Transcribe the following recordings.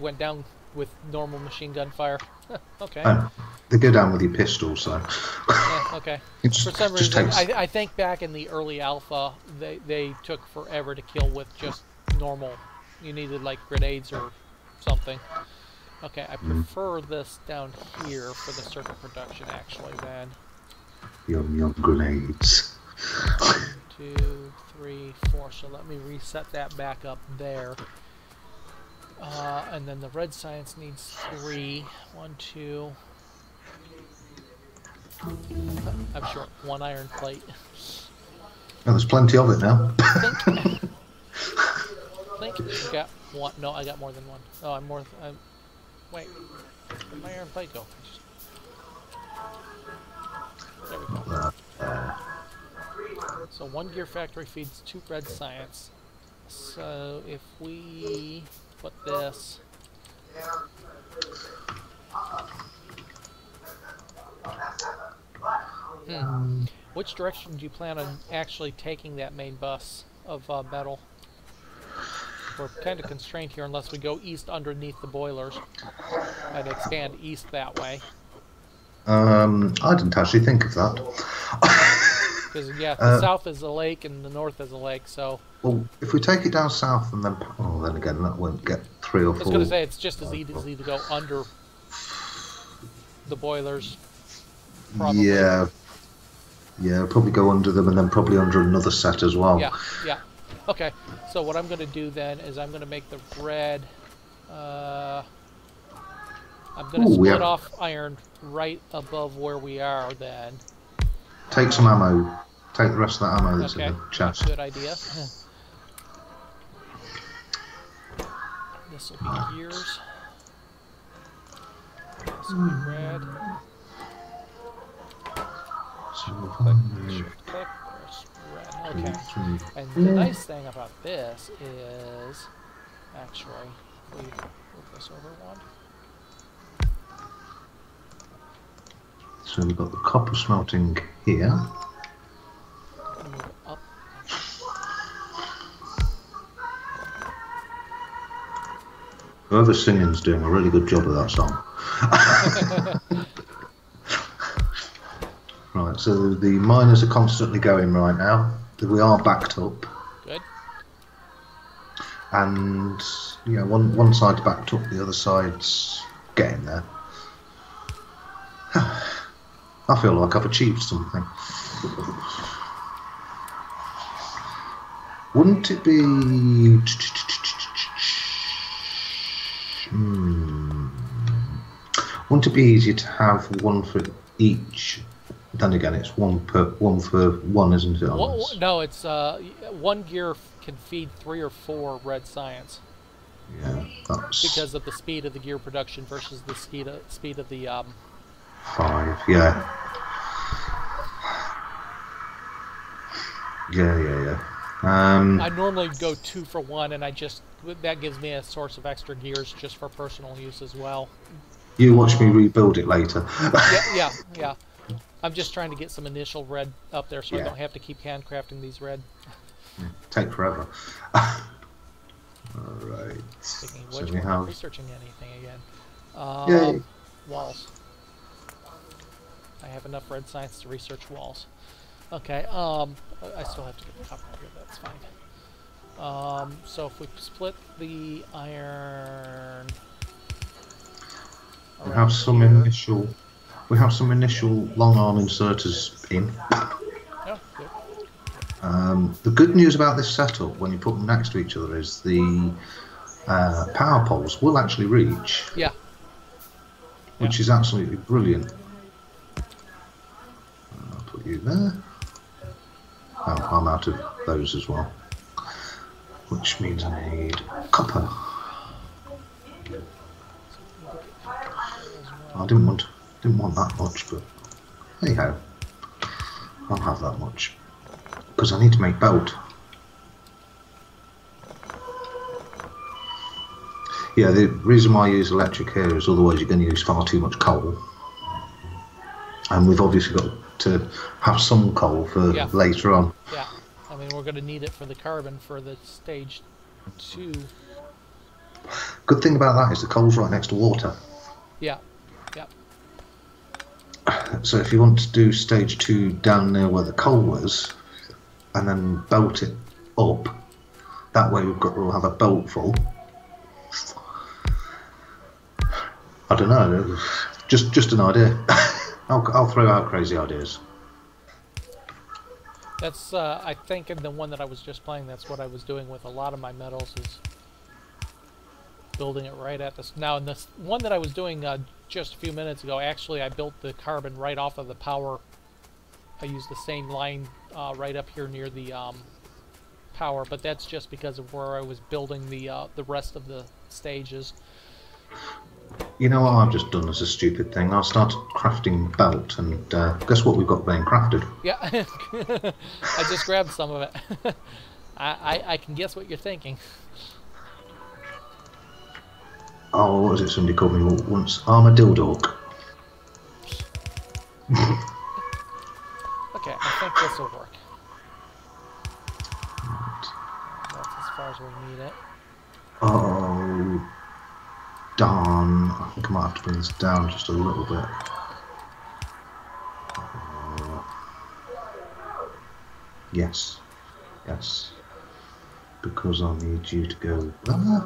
went down with normal machine gun fire. okay. Oh, they go down with your pistol, so Yeah, okay. it's For some reason, takes. I, I think back in the early alpha, they, they took forever to kill with just normal. You needed like grenades or something. Okay, I Hmm. prefer this down here for the circuit production actually then. Yum yum grenades. Two, three, four. So let me reset that back up there. Uh, and then the red science needs three. One, two. I'm short. One iron plate. Oh, there's plenty of it now. think, think I got one. No, I got more than one. Oh, I'm more. I'm, wait, where'd my iron plate go? There we go. So one gear factory feeds two red science. So if we put this. Hmm. Which direction do you plan on actually taking that main bus of uh, metal? We're kind of constrained here unless we go east underneath the boilers and expand east that way. Um, I didn't actually think of that. Because yeah, the Uh, south is a lake and the north is a lake. So well, if we take it down south and then, oh, then again, that won't get three or four. I was going to say it's just as easy to go under the boilers. Probably. Yeah. Yeah, probably go under them and then probably under another set as well. Yeah, yeah. Okay, so what I'm going to do then is I'm going to make the red. Uh, I'm going to split have- off iron right above where we are then. Take some ammo. Take the rest of that ammo that's Okay, in the chest. good idea. this will be gears. This will be red. Click, shift click, press red. Okay. And the nice thing about this is, actually, we move this over one. So we've got the copper smelting here. Move it up. Whoever's singing's doing a really good job of that song. right, so the miners are constantly going right now. We are backed up, Good. and yeah, one one side's backed up, the other side's getting there. I feel like I've achieved something. Wouldn't it be? Hmm. Wouldn't it be easier to have one for each? Then again, it's one per one for one, isn't it? no, it's uh, one gear can feed three or four red science Yeah, that's because of the speed of the gear production versus the speed of, speed of the um, five. Yeah. Yeah, yeah, yeah. Um, I normally go two for one, and I just that gives me a source of extra gears just for personal use as well. you watch me rebuild it later. Yeah, yeah, yeah. I'm just trying to get some initial red up there, so I don't have to keep handcrafting these red. Take forever. All right. Speaking of So which, we we're not have researching anything again. Um, Yay. Walls. I have enough red science to research walls. Okay. Um, I- still have to get the copper here. That's fine. Um, so if we split the iron. we have some here- initial. We have some initial long arm inserters in. Oh, good. Um, the good news about this setup, when you put them next to each other, is the uh, power poles will actually reach, Yeah. which is absolutely brilliant. You there. Oh, I'm out of those as well, which means I need copper. I didn't want didn't want that much, but hey ho, I'll have that much because I need to make belt. Yeah, the reason why I use electric here is otherwise you're going to use far too much coal, and we've obviously got to have some coal for Yeah. later on. Yeah. I mean, we're going to need it for the carbon for the stage two Good thing about that is the coal's right next to water. Yeah. Yeah. So if you want to do stage two down near where the coal was, and then bolt it up, that way we've got we'll have a bolt full. I don't know, just just an idea. I'll I'll throw out crazy ideas. That's, uh, I think in the one that I was just playing, that's what I was doing with a lot of my metals is building it right at this. Now, in this one that I was doing uh, just a few minutes ago, actually I built the carbon right off of the power. I used the same line uh, right up here near the um, power, but that's just because of where I was building the uh, the rest of the stages. You know what I've just done as a stupid thing? I started crafting belt, and uh, guess what we've got being crafted? Yeah, I just grabbed some of it. I, I, I can guess what you're thinking. Oh, what was it? Somebody called me once Armadildork. Okay, I think this will work. That's as far as we need it. Oh, darn. I think I might have to bring this down just a little bit. Uh, yes. Yes. Because I need you to go there,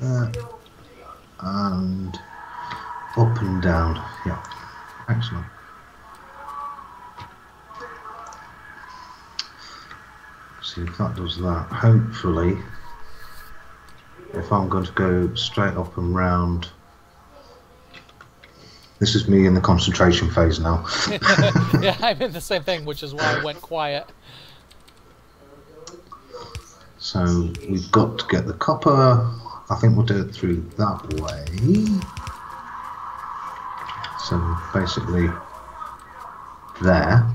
there, and up and down. Yeah. Excellent. See if that does that. Hopefully, if I'm going to go straight up and round. This is me in the concentration phase now. yeah, I'm in the same thing, which is why I went quiet. So we've got to get the copper. I think we'll do it through that way. So basically there.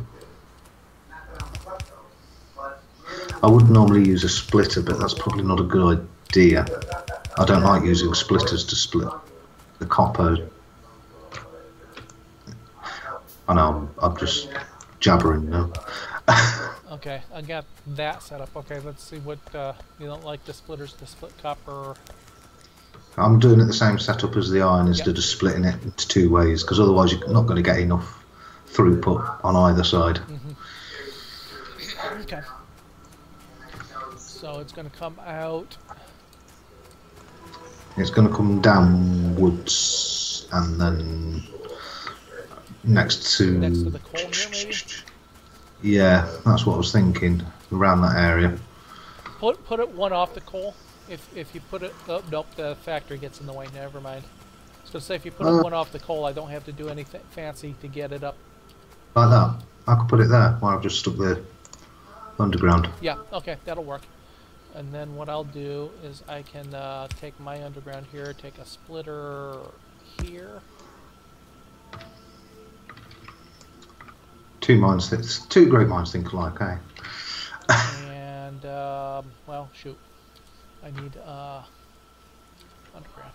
I would normally use a splitter, but that's probably not a good idea. I don't like using splitters to split the copper. I know, I'm, I'm just jabbering now. Okay, I got that set up. Okay, let's see what uh, you don't like the splitters to split copper. I'm doing it the same setup as the iron instead Yep. of splitting it into two ways because otherwise you're not going to get enough throughput on either side. Okay. So it's going to come out. It's going to come downwards and then next to. Next to the maybe? Yeah, that's what I was thinking. Around that area. Put put it one off the coal. If if you put it, oh, nope, the factory gets in the way. Never mind. I was gonna say if you put it Uh. one off the coal, I don't have to do anything fancy to get it up. Like that. I could put it there while I've just stuck the underground. Yeah, okay, that'll work. And then what I'll do is I can uh, take my underground here, take a splitter here. Two minds, th- two great minds think alike, eh? and um, well, shoot, I need uh, underground.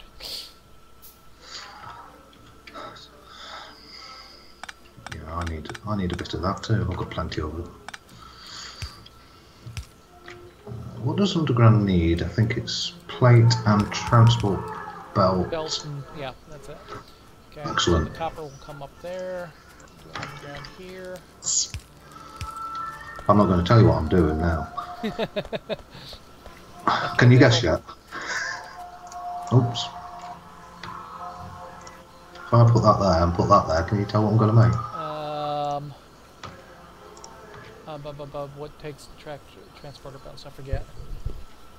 Yeah, I need I need a bit of that too. I've got plenty of it. What does underground need? I think it's plate and transport belt. Belt and yeah, that's it. Okay, Excellent. So the copper will come up there. Do underground here. I'm not going to tell you what I'm doing now. Can you guess yet? Oops. If I put that there and put that there, can you tell what I'm going to make? What takes the track transporter belts? I forget.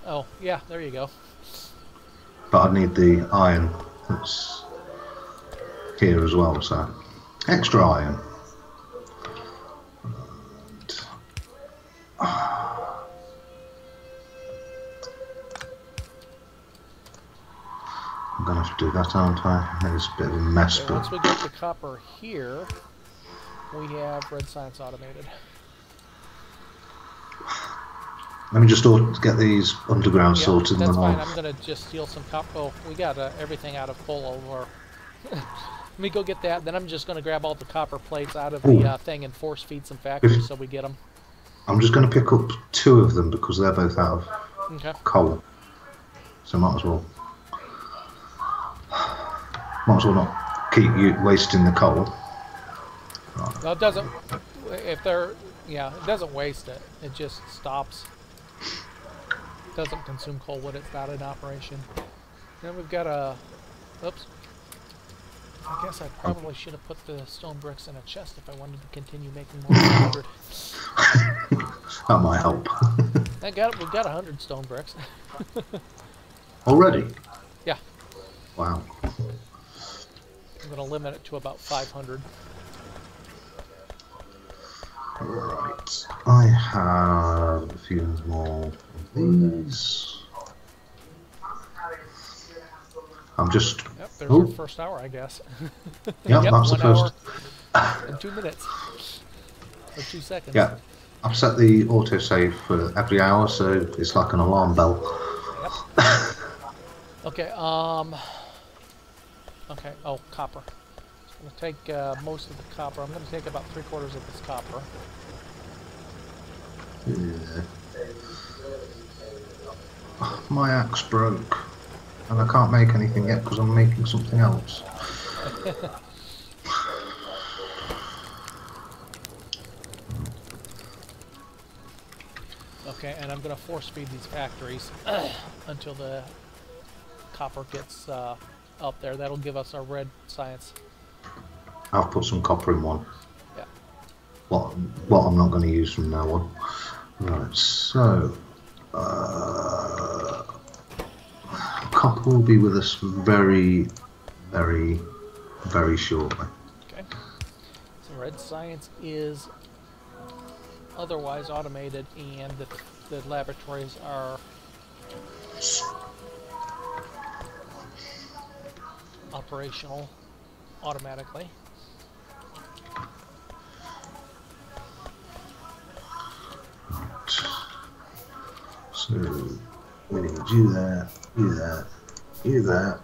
Oh, yeah, there you go. But I need the iron that's here as well, so extra iron. I'm gonna have to do that, aren't I? It's a bit of a mess, Okay, but once we get the copper here, we have red science automated. Let me just get these underground Yeah, sorted, that's fine. I'm gonna just steal some copper. Oh, we got uh, everything out of coal over. Let me go get that. Then I'm just gonna grab all the copper plates out of Ooh. the uh, thing and force feed some factories so we get them. I'm just going to pick up two of them because they're both out of Okay. coal. So might as well. Might as well not keep you wasting the coal. No, it doesn't. If they're, yeah, it doesn't waste it. It just stops. Doesn't consume coal when it's not in operation. Then we've got a. Oops. I guess I probably should have put the stone bricks in a chest if I wanted to continue making more than 100. That might help. I got we've got 100 stone bricks. Already? Yeah. Wow. I'm going to limit it to about 500. Right. I have a few more these. I'm just. Yep, there's Oh. first hour, I guess. Yeah, Yep, that's the first. hour two minutes. Or two seconds. Yeah. I've set the autosave for every hour, so it's like an alarm bell. Yep. Okay, um... Okay, oh, copper. I'm gonna take uh, most of the copper. I'm gonna take about three quarters of this copper. Yeah. My axe broke, and I can't make anything yet because I'm making something else. Okay, and I'm gonna force feed these factories until the copper gets uh, up there. That'll give us our red science. I've put some copper in one. Yeah. What? What I'm not going to use from now on. Right. So, uh, copper will be with us very, very, very shortly. Okay. So red science is otherwise automated, and the, the laboratories are operational automatically. So we need you that, do that, do that.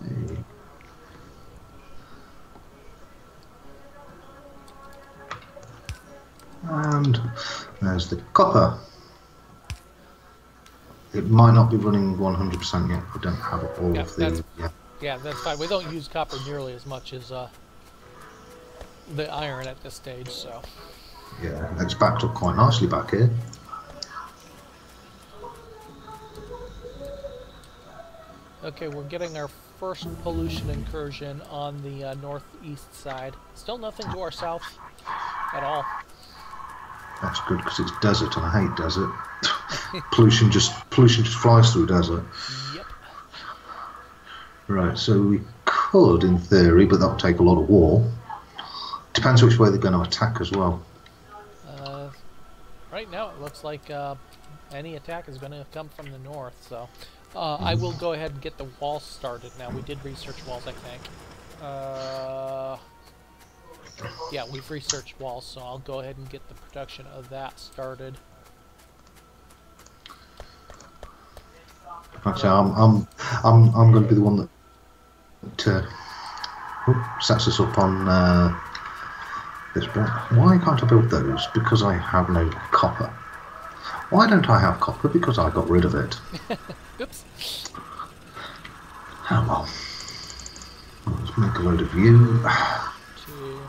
Hey. And there's the copper. It might not be running 100% yet. We don't have all Yeah, of the. that's- Yeah. Yeah, that's fine. We don't use copper nearly as much as uh, the iron at this stage, so. Yeah, it's backed up quite nicely back here. Okay, we're getting our first pollution incursion on the uh, northeast side. Still nothing to our south at all. That's good because it's desert and I hate desert. pollution just pollution just flies through desert. Yep. Right, so we could, in theory, but that'll take a lot of war. Depends which way they're going to attack as well. Right now, it looks like uh, any attack is going to come from the north. So, uh, I will go ahead and get the wall started now. We did research walls, I think. Uh, yeah, we've researched walls, so I'll go ahead and get the production of that started. Say, I'm, I'm, I'm, I'm going to be the one that, uh, sets us up on uh, Why can't I build those? Because I have no copper. Why don't I have copper? Because I got rid of it. Oops. Oh well. Let's make a load of you. Two.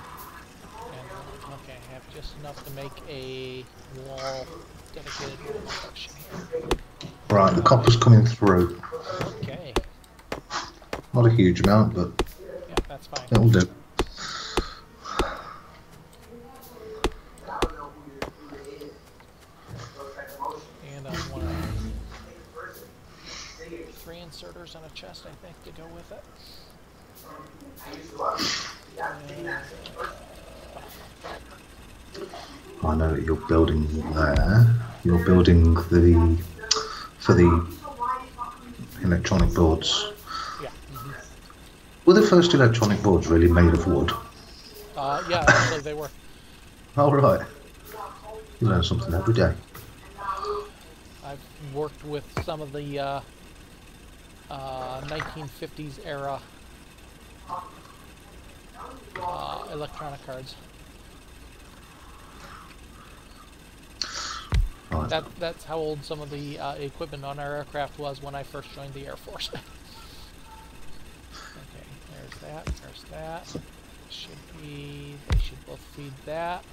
And, okay, I have just enough to make a wall dedicated to production here. Right, the copper's coming through. Okay. Not a huge amount, but Yeah, that's fine. it'll do. And I want three inserters and a chest, I think, to go with it. I know that you're building there. You're building the for the electronic boards. yeah. Were the first electronic boards really made of wood? Uh, yeah, actually, they were. All right. You learn something every day. I've worked with some of the uh, uh, 1950s era uh, electronic cards. That that's how old some of the uh, equipment on our aircraft was when I first joined the Air Force. okay, there's that. There's that. Should be. They should both feed that.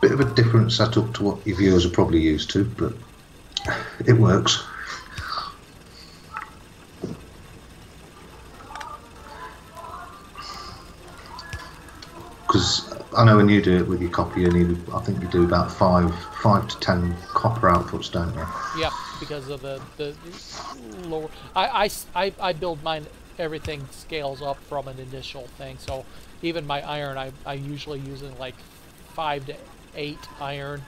Bit of a different setup to what your viewers are probably used to, but it works. Because I know when you do it with your copy, you need, I think you do about five, five to ten copper outputs, don't you? Yeah, because of the the lower. I, I I- I build mine. Everything scales up from an initial thing. So even my iron, I I usually using like five to eight iron,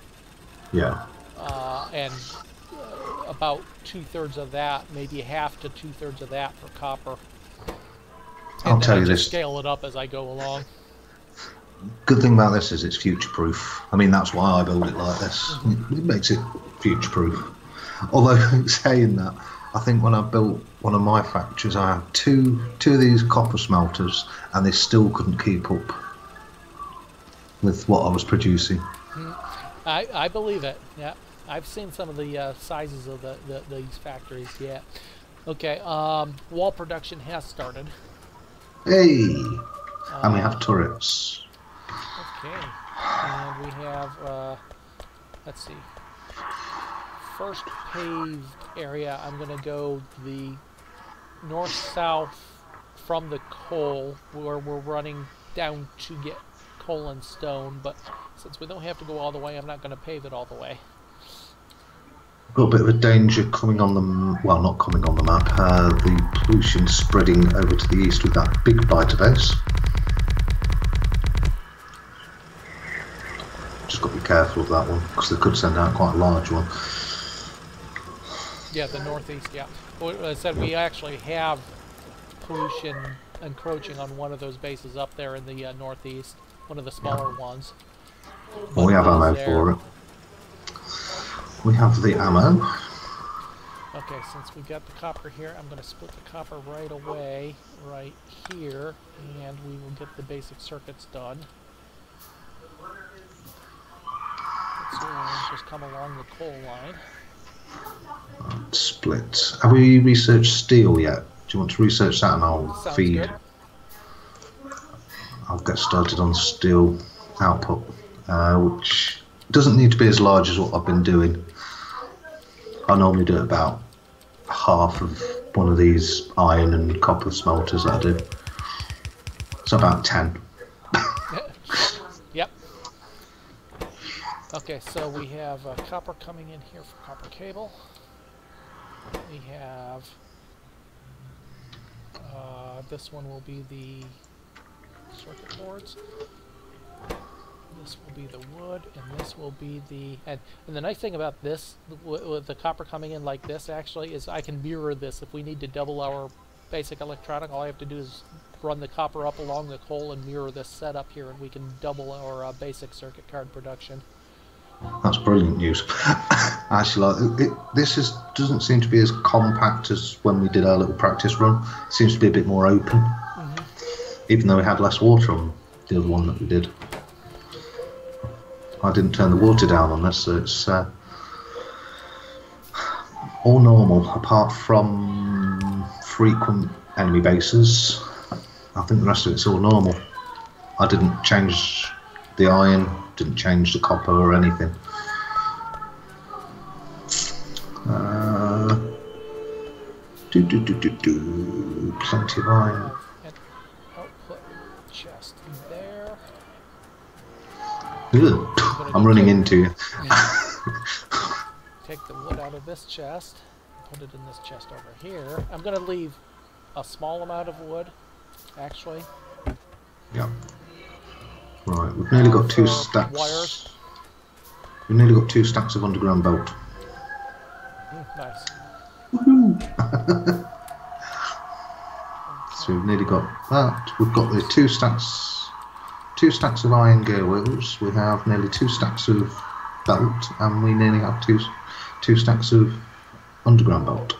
Yeah. uh, and about two thirds of that, maybe half to two thirds of that for copper. I'll tell you this. Scale it up as I go along. Good thing about this is it's future proof. I mean, that's why I build it like this. Mm-hmm. It makes it future proof. Although, saying that, I think when I built one of my factories, I had two two of these copper smelters, and they still couldn't keep up with what I was producing. Mm-hmm. I, I believe it. Yeah, I've seen some of the uh, sizes of the, the these factories. yet. Okay. Um, wall production has started. Hey, and we have turrets. Okay. And we have, uh, let's see, first paved area, I'm going to go the north-south from the coal, where we're running down to get coal and stone, but since we don't have to go all the way, I'm not going to pave it all the way. A bit of a danger coming on the well, not coming on the map. Uh, the pollution spreading over to the east with that big biter base. Just got to be careful of that one because they could send out quite a large one. Yeah, the northeast, yeah. Well, as I said, we actually have pollution encroaching on one of those bases up there in the uh, northeast, one of the smaller ones. Well, we have ammo for it. We have the ammo. Okay, since we got the copper here, I'm going to split the copper right away, right here, and we will get the basic circuits done. Let's uh, just come along the coal line. Split. Have we researched steel yet? Do you want to research that and I'll Sounds feed? good. I'll get started on steel output, uh, which doesn't need to be as large as what I've been doing. I normally do about half of one of these iron and copper smelters that I do. So about 10. Yep. Okay, so we have uh, copper coming in here for copper cable. We have uh, this one will be the circuit boards. This will be the wood, and this will be the and and the nice thing about this with the copper coming in like this actually is I can mirror this if we need to double our basic electronic. All I have to do is run the copper up along the coal and mirror this setup here, and we can double our uh, basic circuit card production. That's brilliant news. Actually, like, it, this is doesn't seem to be as compact as when we did our little practice run. It seems to be a bit more open, even though we had less water on the other one that we did. I didn't turn the water down on this, so it's uh, all normal apart from frequent enemy bases. I think the rest of it's all normal. I didn't change the iron, didn't change the copper or anything. Uh, do do do do do. Plenty of iron. Output chest there. Ugh, I'm running into you. Take the wood out of this chest, put it in this chest over here. I'm going to leave a small amount of wood, actually. Yeah. Right, we've nearly got two stacks. wires. We've nearly got two stacks of underground belt. Mm, nice. So we've nearly got that. We've got the two stacks, two stacks of iron gear wheels. We have nearly two stacks of belt, and we nearly have two, two stacks of underground belt.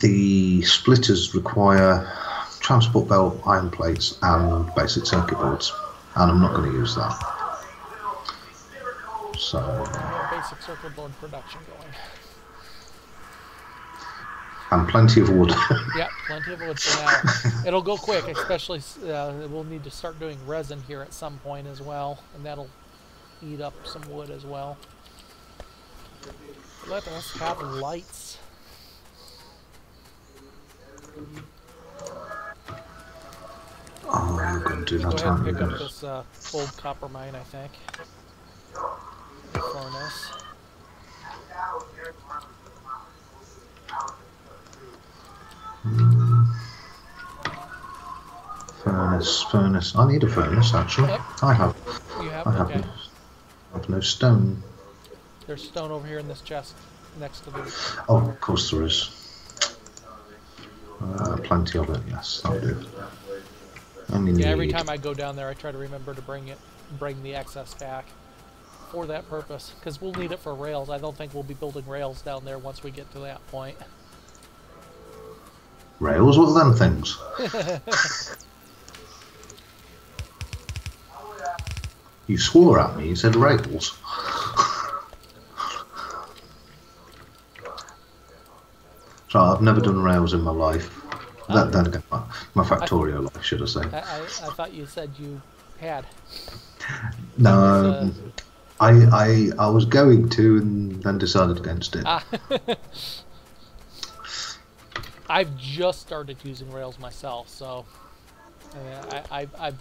The splitters require transport belt, iron plates, and basic circuit boards. and I'm not going to use that. So, basic circuit board production going. And plenty of wood. Yep, plenty of wood for now. It'll go quick, especially uh, we'll need to start doing resin here at some point as well, and that'll eat up some wood as well. Let us have lights. oh, I'm going to do Go that, ahead and pick up this uh, old copper mine, I think. Furnace. Furnace, furnace. I need a furnace, actually. Yep. I have, You have? I have, Okay. no, I have no stone. There's stone over here in this chest next to the. Oh, of course there is. Uh, plenty of it, yes, that'll do. Only Yeah, every time I go down there, I try to remember to bring it, bring the excess back for that purpose, because we'll need it for rails. I don't think we'll be building rails down there once we get to that point. Rails, what are them things? you swore at me, you said rails. so I've never done rails in my life. That, then again, my, my Factorio life, should I say. I, I, I thought you said you had. No, It's, um, I, I, I was going to and then decided against it. Ah. I've just started using Rails myself, so I, I've, I've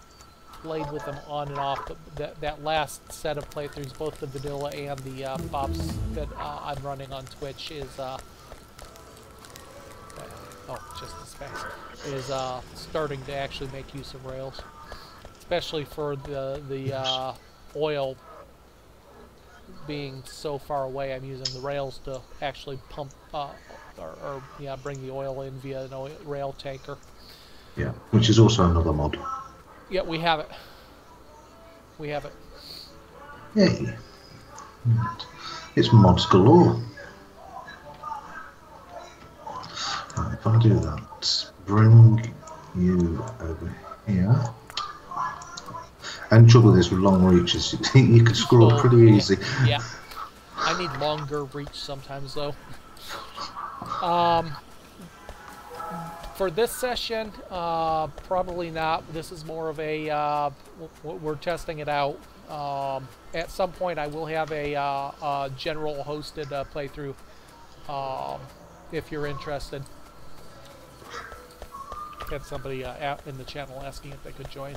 played with them on and off. But that, that last set of playthroughs, both the vanilla and the uh, Bob's that uh, I'm running on Twitch, is uh, oh, just the specs is uh, starting to actually make use of Rails, especially for the the uh, oil being so far away, I'm using the rails to actually pump uh, or, or yeah, bring the oil in via an oil, rail tanker. Yeah, which is also another mod. Yeah, we have it. We have it. Yay. It's mods galore. Right, if I do that, bring you over here. And trouble is with long reaches, you can scroll pretty yeah, easy. Yeah. I need longer reach sometimes though. Um, for this session, uh, probably not. This is more of a uh, we're testing it out. Um, at some point, I will have a, uh, uh general hosted uh, playthrough. Um, if you're interested, had somebody uh, out in the channel asking if they could join.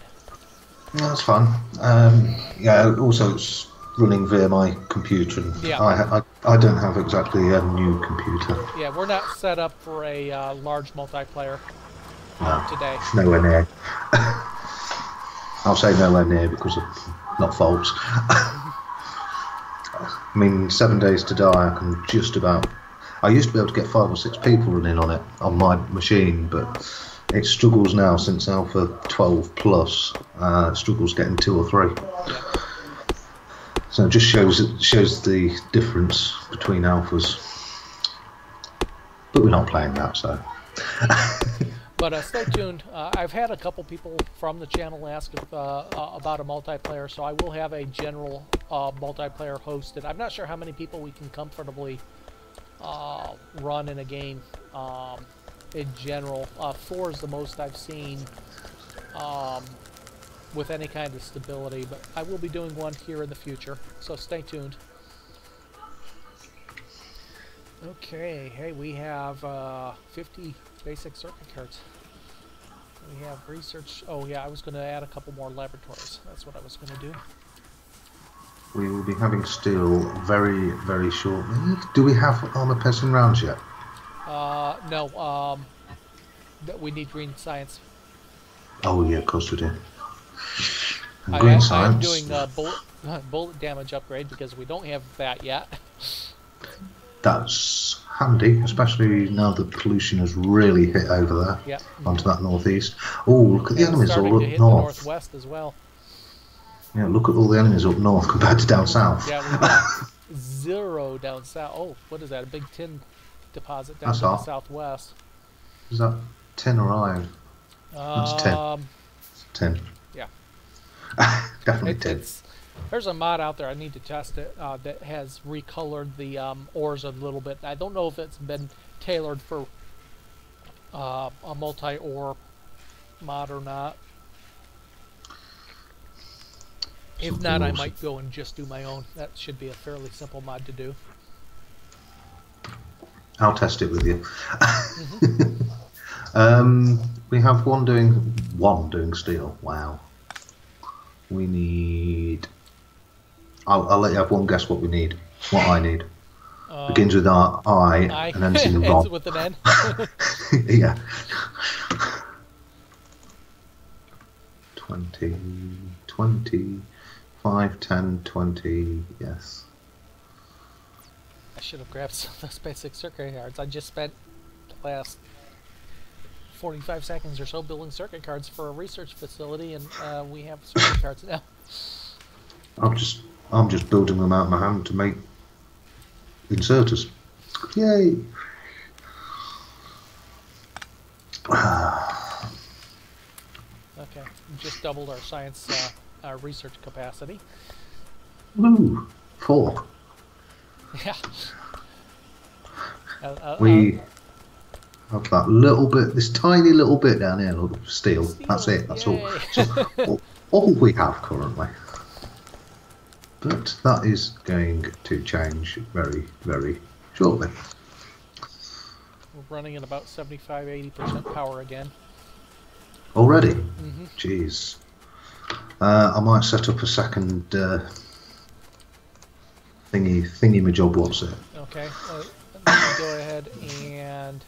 That's fun. Um, yeah, also it's running via my computer, and Yeah. I, I, I don't have exactly a new computer. Yeah, we're not set up for a uh, large multiplayer No, today. nowhere near. I'll say nowhere near because of not faults. I mean, seven days to die. I can just about. I used to be able to get five or six people running on it on my machine, but it struggles now since Alpha 12 Plus. Uh, it struggles getting two or three. So it just shows shows the difference between alphas. But we're not playing that, so But uh, stay tuned. Uh, I've had a couple people from the channel ask if, uh, uh, about a multiplayer, so I will have a general uh, multiplayer hosted. I'm not sure how many people we can comfortably uh, run in a game um, in general. Four is the most I've seen um, with any kind of stability, but I will be doing one here in the future, so stay tuned. Okay, hey, we have uh, 50 basic circuit cards. We have research. Oh, yeah, I was going to add a couple more laboratories. That's what I was going to do. we will be having steel very, very shortly. Do we have armor piercing rounds yet? Uh, no, um, we need green science. Oh yeah, of course we do. I, green I, I'm doing uh, bullet, bullet damage upgrade because we don't have that yet. That's handy, especially now that pollution has really hit over there yeah. onto that northeast. Oh, look at the And enemies all up north. northwest as well. Yeah, look at all the enemies up north compared to down south. Yeah, zero down south. Oh, what is that? A big tin deposit down to the southwest. Is that tin or iron? That's tin. Um, Tin. Definitely It, it's there's a mod out there. I need to test it uh, that has recolored the um, ores a little bit. I don't know if it's been tailored for uh, a multi-ore mod or not. If not, I might go and just do my own. That should be a fairly simple mod to do. I'll test it with you. um, we have one doing one doing steel. Wow. We need. I'll, I'll let you have one guess what we need. What I need Um, begins with R I I and ends in ends Rob. with an N. yeah. 20, 20, 5, 10, 20, yes. I should have grabbed some of those basic circuit cards. I just spent the last 45 seconds or so building circuit cards for a research facility, and uh, we have circuit cards now. I'm just I'm just building them out of my hand to make inserters. Yay! Okay, we just doubled our science uh, our research capacity. Woo! Four. Yeah. Uh, uh, We have that little bit, this tiny little bit down here, look, steel. uh, That's it. That's all. So, all. All we have currently. But that is going to change very, very shortly. We're running at about 75 80% power again. Already? hmm Jeez. Uh, I might set up a second uh, thingy thingy my job. What's it? Okay, uh, let me go ahead and.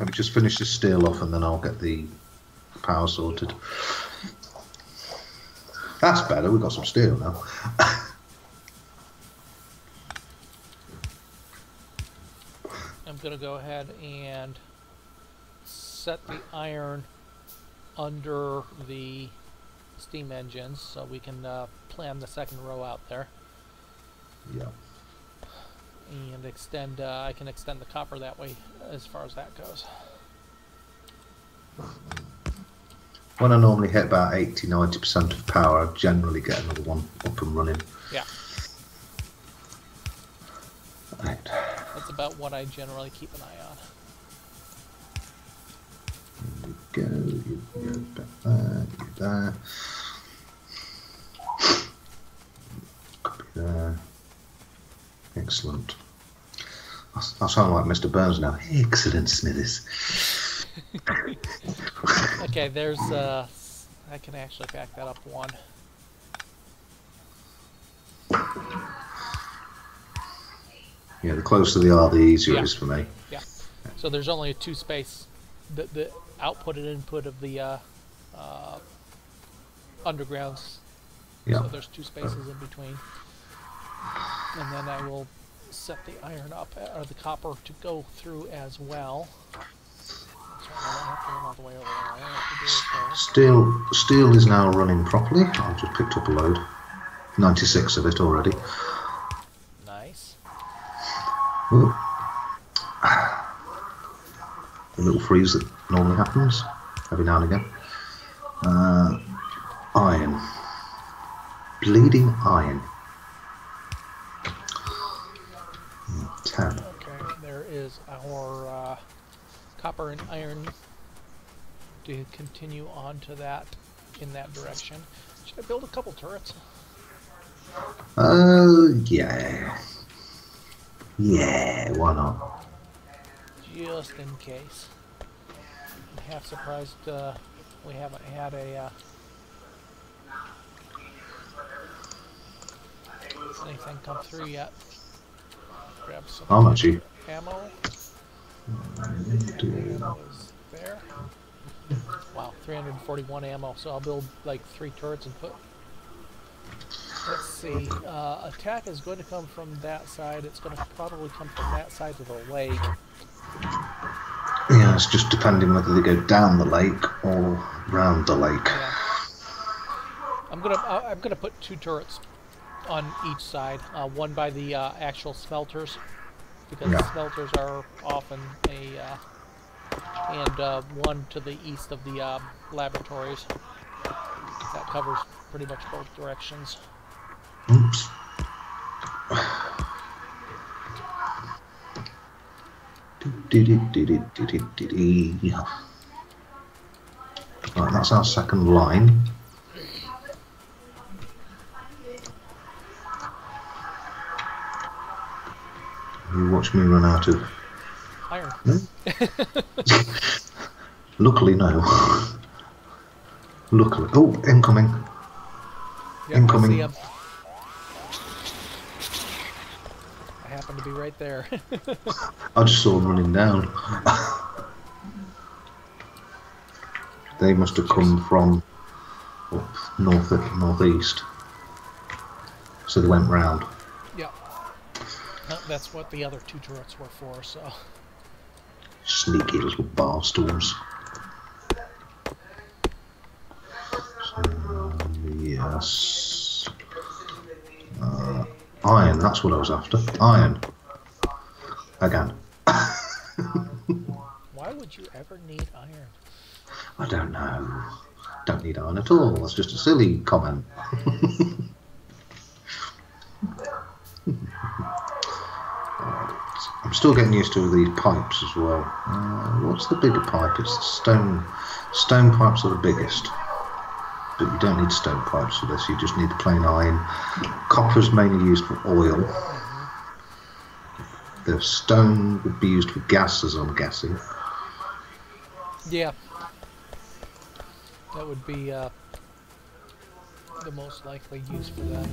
Let me just finish this steel off, and then I'll get the power sorted. That's better. We've got some steel now. I'm going to go ahead and set the iron under the steam engines so we can uh, plan the second row out there yeah. And extend uh, I can extend the copper that way as far as that goes. When I normally hit about 80 90% of power, I generally get another one up and running. Yeah, Right. that's about what I generally keep an eye on. Go, you go back there, you there. Copy there. Excellent. I, I sound like Mr. Burns now. Excellent, Smithers. Okay, there's uh, I can actually back that up one. Yeah, the closer they are, the easier Yeah. it is for me. Yeah. So there's only a two space, the, the output and input of the uh, uh, undergrounds. Yeah. So there's two spaces in between. And then I will set the iron up, uh, or the copper to go through as well. Sorry, I don't have to run all the way over there. All I have to do is go. Steel, steel is now running properly. I've just picked up a load. 96 of it already. Nice. Ooh. The little freeze that normally happens every now and again. Uh, iron. Bleeding iron. Okay, there is our uh, copper and iron to continue on to that in that direction. Should I build a couple turrets? Uh, yeah. Yeah, why not? just in case. I'm half surprised uh, we haven't had a uh, anything come through yet. Grab some I'm actually. ammo. do- That was there. Wow, 341 ammo. So I'll build like three turrets and put. Let's see. Uh, attack is going to come from that side. It's going to probably come from that side of the lake. Yeah, it's just depending whether they go down the lake or round the lake. Yeah. I'm gonna uh, I'm gonna put two turrets on each side. Uh, one by the uh, actual smelters, because Yeah. smelters are often a uh, and uh, one to the east of the uh, laboratories. That covers pretty much both directions. Oops. Right, that's our second line. You watch me run out of. Iron. Hmm? Luckily, no. Luckily. Oh, incoming. Yep, Incoming. 'em. I happen to be right there. I just saw them running down. they must have come from up north northeast. So they went round. That's what the other two turrets were for, so. Sneaky little barstools. So, yes. Uh, iron, that's what I was after. Iron. Again. Why would you ever need iron? I don't know. Don't need iron at all. That's just a silly comment. I'm still getting used to these pipes as well. Uh, what's the bigger pipe? It's the stone. Stone pipes are the biggest. But you don't need stone pipes for this. You just need the plain iron. Copper's mainly used for oil. The stone would be used for gases, I'm guessing. Yeah. That would be uh, the most likely use for that.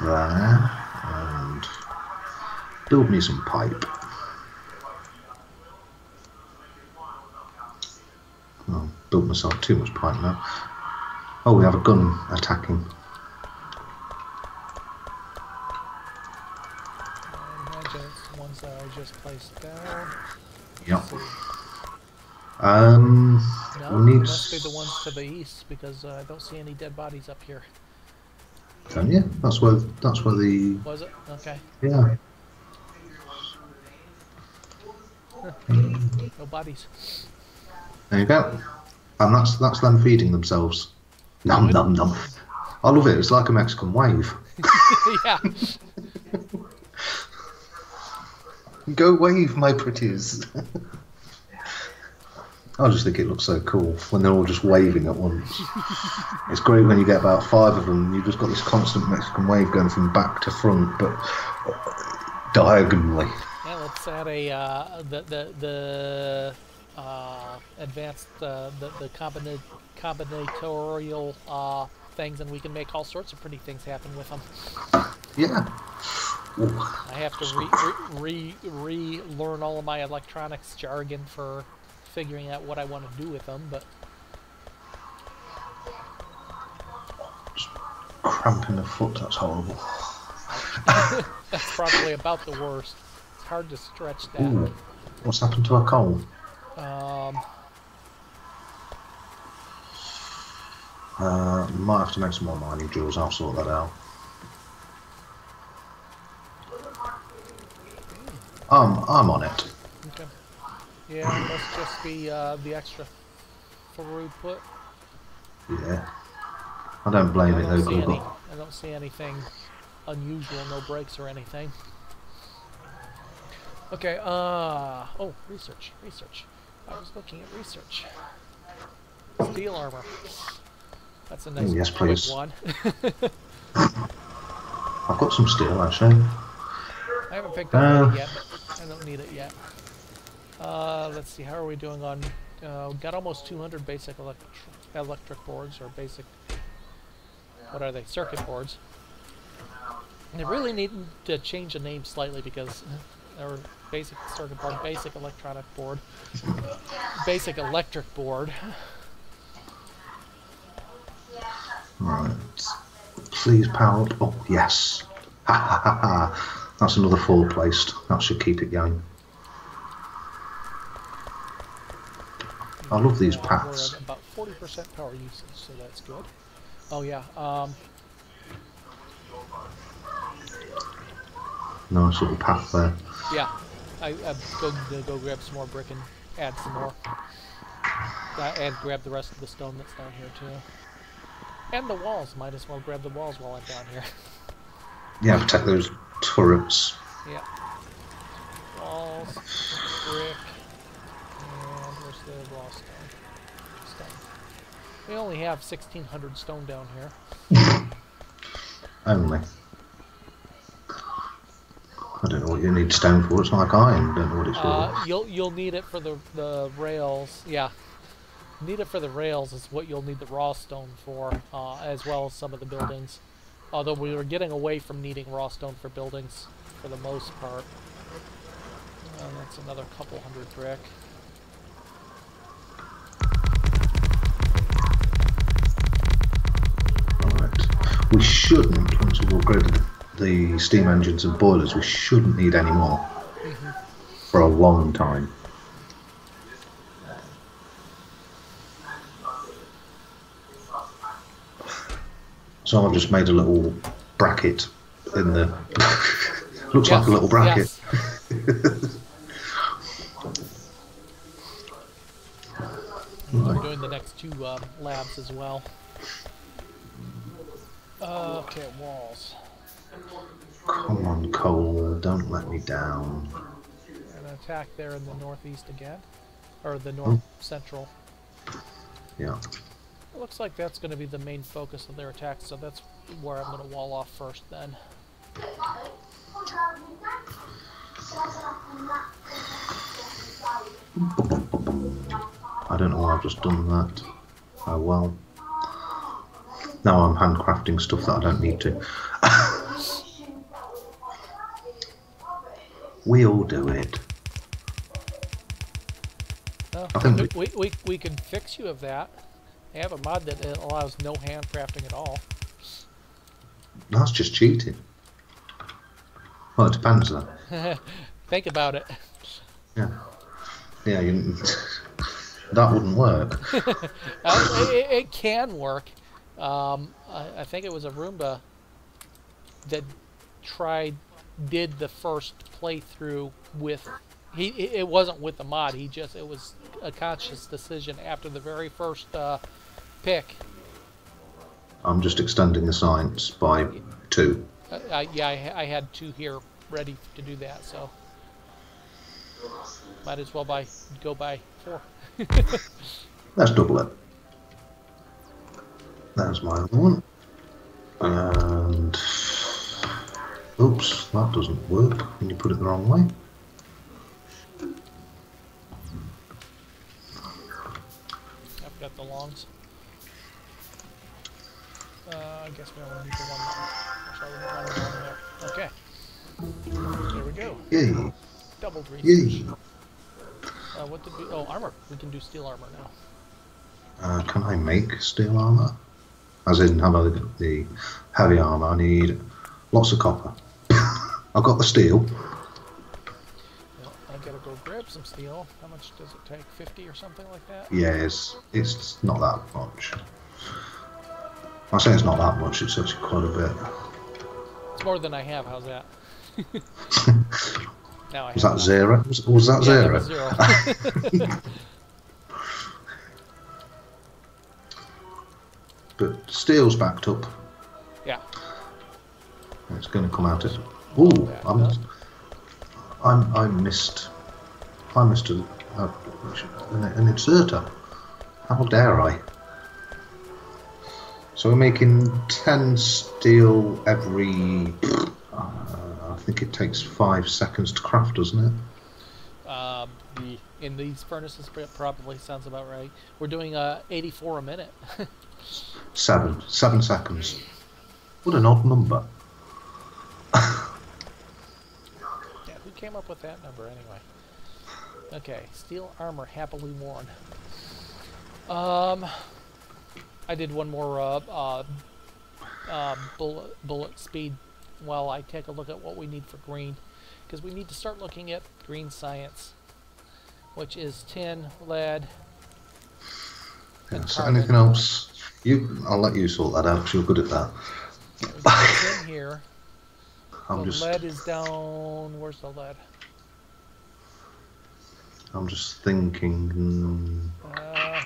There and build me some pipe. Oh, built myself too much pipe now. Oh, we have a gun attacking. I imagine it's the ones that I just placed down. Yep. Um, No, we need. must be the ones to the east because uh, I don't see any dead bodies up here. Can you? That's where. That's where the. Was it? Okay. Yeah. No bodies. There you go. And that's that's them feeding themselves. Num Good. num num. I love it. It's like a Mexican wave. yeah. Go wave, my pretties. I just think it looks so cool when they're all just waving at once. it's great when you get about five of them you've just got this constant Mexican wave going from back to front, but diagonally. Yeah, let's add a uh, the the the uh, advanced uh, the the combina- combinatorial uh, things, and we can make all sorts of pretty things happen with them. Yeah. Ooh. I have to re re re relearn all of my electronics jargon for figuring out what I want to do with them, but Cramp in the foot, that's horrible. that's probably about the worst. It's hard to stretch that. Ooh. What's happened to our coal? Um, Uh, might have to make some more mining jewels, I'll sort that out. I'm, I'm on it. Yeah, it must just be uh, the extra throughput. Yeah. I don't blame I it don't though. we've any. I don't see anything unusual. No breaks or anything. Okay. Uh oh, research, research. I was looking at research. Steel armor. That's a nice yes, please. one. I've got some steel actually. I haven't picked up Uh. yet, but I don't need it yet. Uh, let's see. How are we doing on? Uh, got almost 200 basic electric electric boards or basic. What are they? Circuit boards. They really need to change the name slightly because or basic circuit board, basic electronic board, basic electric board. Right. Please power up. Oh yes. Ha ha ha ha. That's another four placed. That should keep it going. I love these paths. About 40% power usage, so that's good. Oh yeah. Um, nice little path there. Yeah, I, I'm going to go grab some more brick and add some more. Uh, and grab the rest of the stone that's down here too. And the walls. Might as well grab the walls while I'm down here. Yeah, protect those turrets. yeah. Walls, brick, and where's the raw stone? Stone. We only have 1,600 stone down here. Only. I don't know what you need stone for. It's like iron. Don't know what it's Uh, for. you'll you'll need it for the the rails. Yeah, need it for the rails is what you'll need the raw stone for, uh, as well as some of the buildings. Although we were getting away from needing raw stone for buildings for the most part. And that's another couple hundred brick. We shouldn't, once we've upgraded the steam engines and boilers, we shouldn't need any more for a long time. So I've just made a little bracket in the. looks like a little bracket. yes. I'm doing the next two um, labs as well. Uh, okay, walls. Come on, coal, don't let me down. An attack there in the northeast again, or the north central. Yeah. It looks like that's going to be the main focus of their attack, so that's where I'm going to wall off first then. I don't know why I've just done that. Oh well. Now I'm handcrafting stuff that I don't need to. we all do it. Oh, I think we, we, we, can fix you of that. I have a mod that allows no handcrafting at all. That's just cheating. Well, it depends though. Think about it. Yeah. Yeah, you, that wouldn't work. It, it can work. Um, I, I think it was Arumba that tried, did the first playthrough with. He it wasn't with the mod. He just it was a conscious decision after the very first uh, pick. I'm just extending the science by two. Uh, I, yeah, I, I had two here ready to do that, so might as well buy go by four. Let's double it. There's my other one. And oops, that doesn't work when you put it the wrong way. I've got the longs. Uh, I guess we only need the one. Sorry, there. Okay. There we go. Yay! Doubled research. Yay! Uh, what did we? Oh, armor. We can do steel armor now. Uh, can I make steel armor? As in, have I got the heavy armor? I need lots of copper. I've got the steel. Well, I gotta go grab some steel. How much does it take? 50 or something like that? Yes, it's not that much. I say it's not that much. It's actually quite a bit. It's more than I have. How's that? now I Was that zero? Was, was that Yeah, zero? that was zero. But steel's backed up. yeah. It's going to come out as. Ooh, I'm. I'm, I missed. I missed a, a, an, an inserter. How dare I? So we're making 10 steel every. Uh, I think it takes five seconds to craft, doesn't it? Um, the, in these furnaces, it probably sounds about right. We're doing uh, 84 a minute. Seven. Seven seconds. What an odd number. Yeah, who came up with that number anyway? Okay, steel armor happily worn. Um, I did one more uh, uh, uh, bullet, bullet speed while I take a look at what we need for green, because we need to start looking at green science, which is tin, lead. Yes. Anything else? You, I'll let you sort that out because You're good at that. Tin here. I'm the just lead is down. Where's the lead? I'm just thinking. mm, Uh,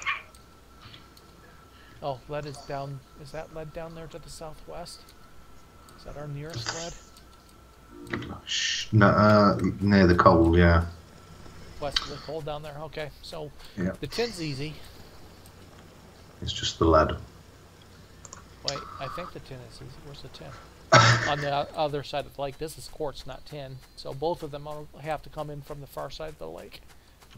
oh, lead is down. Is that lead down there to the southwest? Is that our nearest lead? no, uh, near the coal, yeah. West of the coal down there. Okay, so Yeah. the tin's easy. It's just the lead. Wait, I think the tin is easy. Where's the tin? On the other side of the lake. This is quartz, not tin. So both of them have to come in from the far side of the lake.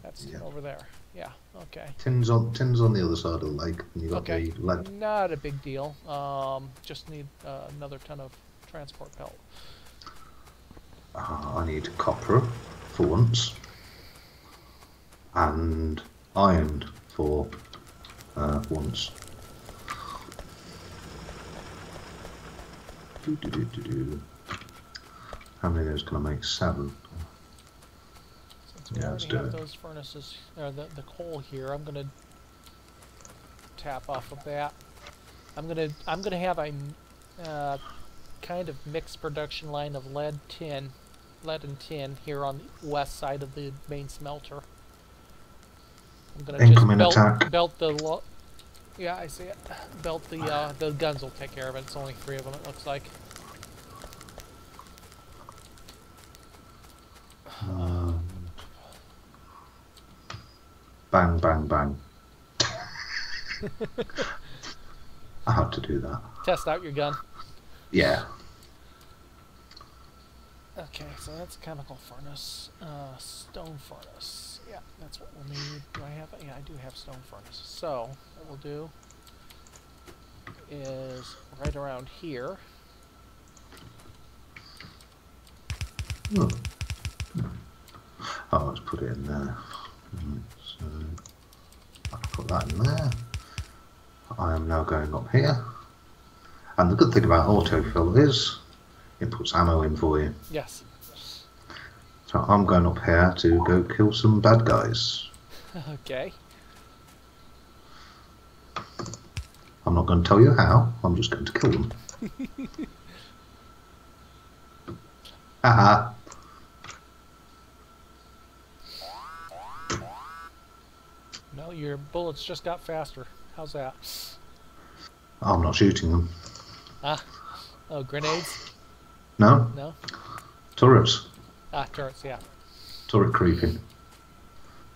That's Yeah. over there. Yeah. Okay. Tin's on tin's on the other side of the lake, you got Okay. the lead. Not a big deal. Um, just need uh, another ton of transport belt. Uh, I need copper for once, and iron for uh, once. Do, do, do, do, do. How many of those can I make? Seven. Since Yeah, let's do it. those furnaces, or the, the coal here, I'm gonna tap off of that. I'm gonna I'm gonna have a uh, kind of mixed production line of lead tin, lead and tin here on the west side of the main smelter. I'm gonna Incoming just belt, attack. belt the yeah I see it. Belt the uh, the guns will take care of it. It's only three of them it looks like. Um, bang, bang, bang. I had to do that. Test out your gun. Yeah. Okay, so that's chemical furnace, uh, stone furnace. Yeah, that's what we'll need. Do I have? Yeah, I do have stone furnace. So what we'll do is right around here. Oh. Oh, let's put it in there. Right, so I'll put that in there. I am now going up here. And the good thing about autofill is it puts ammo in for you. Yes. So I'm going up here to go kill some bad guys. okay. I'm not going to tell you how, I'm just going to kill them. Haha. No, your bullets just got faster. How's that? I'm not shooting them. Ah. Oh, grenades? No, No. turrets. Ah, turrets. Yeah. turret creeping.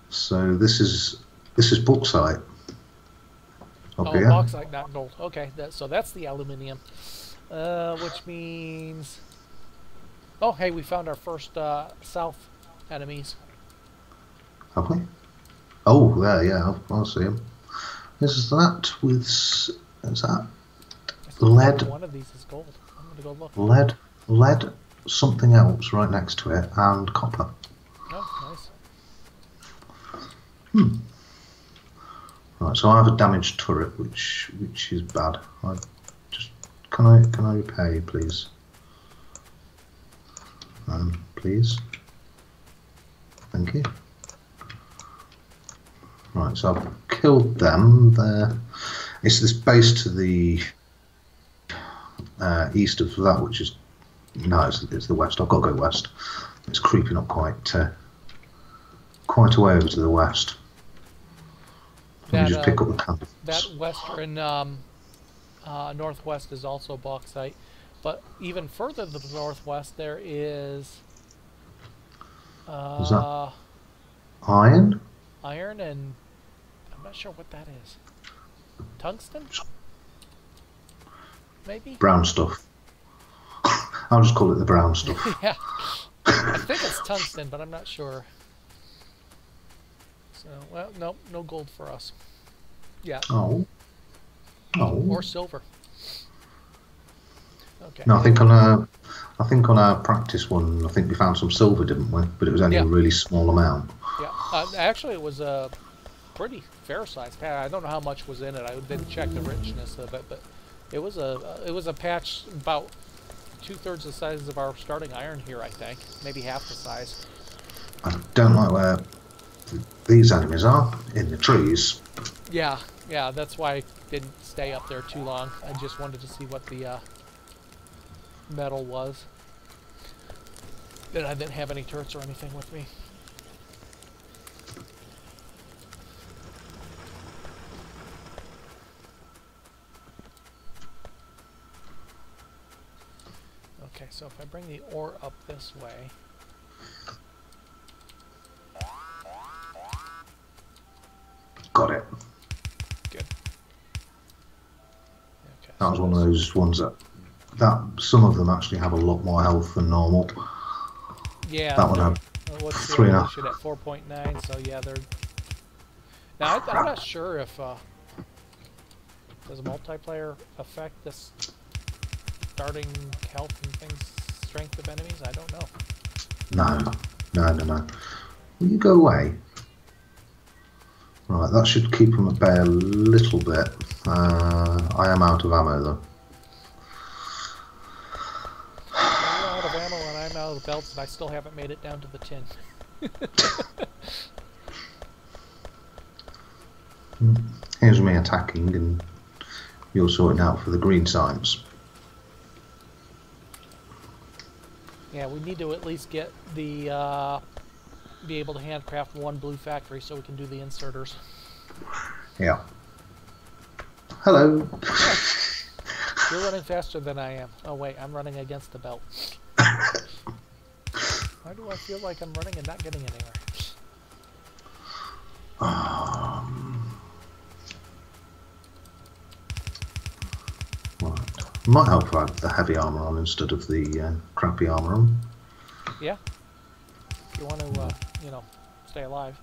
So this is this is bauxite. Up oh, bauxite, not gold. Okay, that, so that's the aluminium, uh, which means. Oh, hey, we found our first uh, south enemies. Have we? Oh, there, yeah, I I see him. Is that with is that Lead. One of these is gold. I'm gonna go look. lead? Lead, something else right next to it, and copper. Oh, nice. Hmm. Right, so I have a damaged turret, which which is bad. I just can I can I repay, please? Um, please. Thank you. Right, so I've killed them. There, it's this base to the uh, east of that, which is no, it's, it's the west. I've got to go west. It's creeping up quite uh, quite a way over to the west. Let That, me just uh, pick up the candles. That western um, uh, northwest is also bauxite, but even further to the northwest there is uh, Is that- Iron? iron and I'm not sure what that is. Tungsten? Maybe? Brown stuff. I'll just call it the brown stuff. yeah. I think it's tungsten, but I'm not sure. So, well, no, no gold for us. Yeah, Oh. Oh. or silver. Okay. No, I think on a, I think on our practice one, I think we found some silver, didn't we? But it was only Yeah. a really small amount. Yeah, uh, actually, it was a pretty fair-sized patch. I don't know how much was in it. I didn't check the richness of it, but it was a uh, it was a patch about two-thirds the size of our starting iron here. I think maybe half the size. I don't like where these enemies are in the trees. Yeah, yeah. That's why I didn't stay up there too long. I just wanted to see what the uh, metal was. Then I didn't have any turrets or anything with me. Okay, so if I bring the ore up this way, Got it. good. Okay, That was one of those ones that that some of them actually have a lot more health than normal. Yeah. That one had what's three and a- evolution at 4.9? So yeah, they're. Now I, I'm not sure if uh, does multiplayer affect this starting health and things, strength of enemies. I don't know. no, no, no, no. Will you go away? Right, that should keep them at bay a little bit. Uh, I am out of ammo though. I'm out of ammo and I'm out of belts, and I still haven't made it down to the tin. Here's me attacking, and you're sorting out for the green science. Yeah, we need to at least get the uh, be able to handcraft one blue factory so we can do the inserters. Yeah. Hello. You're running faster than I am. Oh wait, I'm running against the belt. Why do I feel like I'm running and not getting anywhere? Um, right. Might help if I have the heavy armor on instead of the uh, crappy armor on. Yeah. If you want to, uh, you know, stay alive.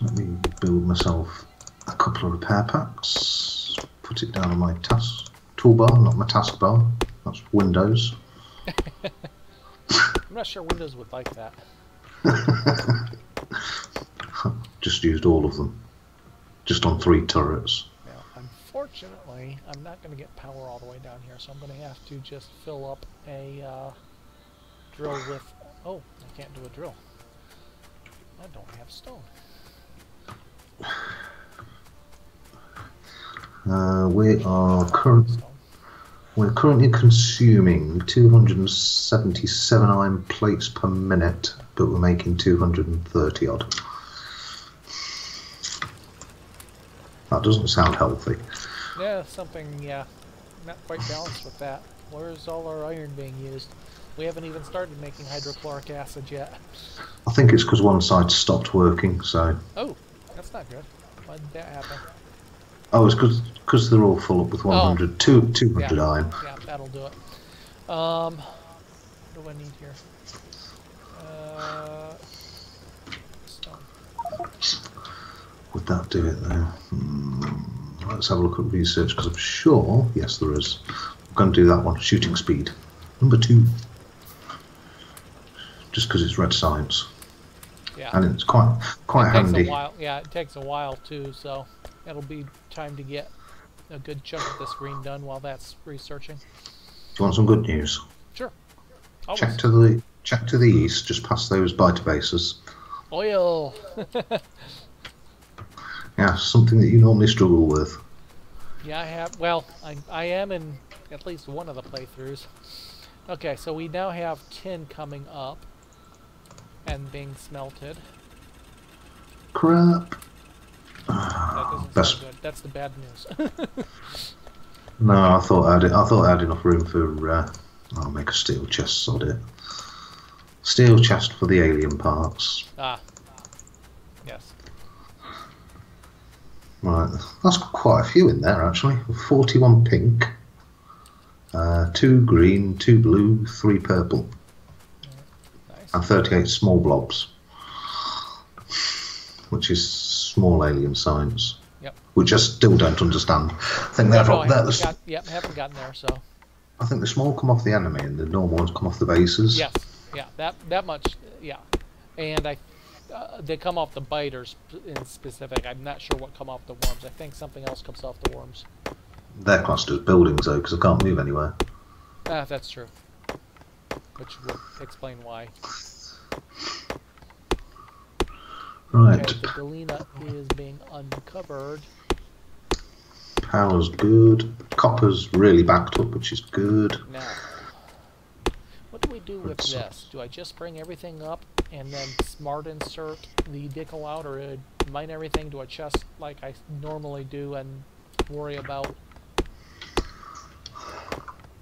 Let me build myself a couple of repair packs. Put it down on my task toolbar, not my taskbar. That's Windows. I'm not sure Windows would like that. Just used all of them. Just on three turrets. Unfortunately, I'm not going to get power all the way down here, so I'm going to have to just fill up a uh, drill with. Oh, I can't do a drill. I don't have stone. Uh, we are current, we're currently consuming 277 iron plates per minute, but we're making 230 odd. That doesn't sound healthy. Yeah, something, yeah, not quite balanced with that. Where's all our iron being used? We haven't even started making hydrochloric acid yet. I think it's because one side stopped working, so. Oh, that's not good. Why did that happen? Oh, it's because they're all full up with 100, two, 200 Yeah. iron. Yeah, that'll do it. Um, what do I need here? Uh, stone. Would that do it though? Hmm, let's have a look at research because I'm sure, yes, there is. I'm going to do that one. Shooting speed. Number two. Just because it's red science. Yeah. And it's quite quite it takes handy. a while. Yeah, it takes a while too, so it'll be time to get a good chunk of this green done while that's researching. Do you want some good news? Sure. Always. Check to the check to the east, just past those biter bases. Oil. Yeah, something that you normally struggle with. Yeah, I have. Well, I, I am in at least one of the playthroughs. Okay, so we now have tin coming up and being smelted. Crap. That doesn't That's good. That's the bad news. no. I thought I had I thought I had enough room for. Uh, I'll make a steel chest. Sod it. Steel chest for the alien parts. ah. Yes. Right, that's quite a few in there actually. 41 pink, uh, 2 green, 2 blue, 3 purple, Nice. and 38 small blobs, which is small alien science. Yep. Which I still don't understand. I think they're, No, they're the, got, yep, haven't gotten there, so. I think the small come off the enemy and the normal ones come off the bases. Yes. Yeah, that that much, yeah. And I, uh, they come off the biters in specific. I'm not sure what come off the worms. I think something else comes off the worms. They're classed as buildings though, because I can't move anywhere. Ah, that's true. Which would explain why. Right, Okay, so Galena is being uncovered. power's good. Copper's really backed up, which is good. Now, what do we do with this? Do I just bring everything up and then smart insert the nickel out, or mine everything to a chest like I normally do and worry about?